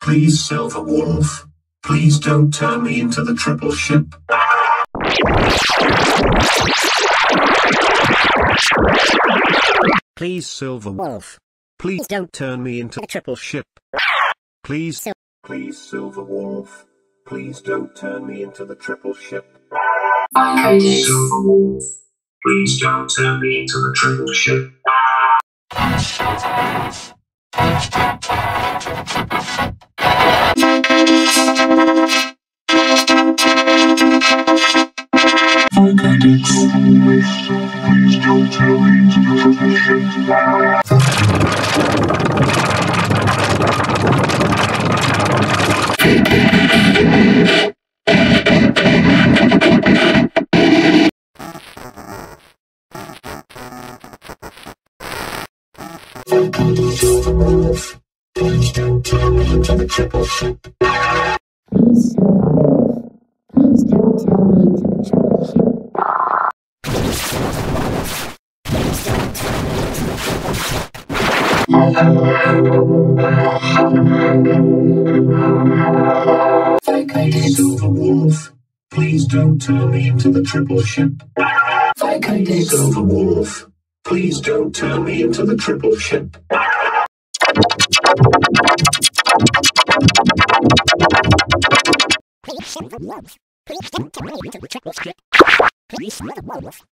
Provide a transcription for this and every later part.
Please, Silver Wolf. Please don't turn me into the triple ship. Please, Silver Wolf. Please don't turn me into the triple ship. Please, Please, Silver Wolf. Please don't turn me into the triple ship. Fine-coated. Please don't turn me into the triple ship. Fine-coated Silver Wolf. Please don't turn me into the triple ship. Fine-coated Silver Wolf. Please don't turn me into the triple ship. Please, Silver Wolf. Please don't turn me into the triple ship. Fine-coated. Please don't turn me into the triple ship. Fine-coated. Silver Wolf. Please don't turn me into the triple ship. Please, Silver Wolf. Please don't turn me into the triple ship. Please, Silver Wolf.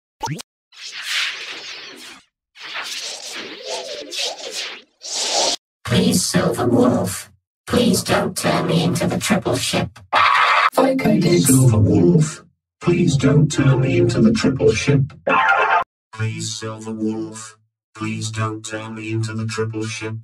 Please, Silver Wolf. Please don't turn me into the triple ship. Silver Wolf. Please don't turn me into the triple ship. Please, Silver Wolf. Please don't turn me into the triple ship.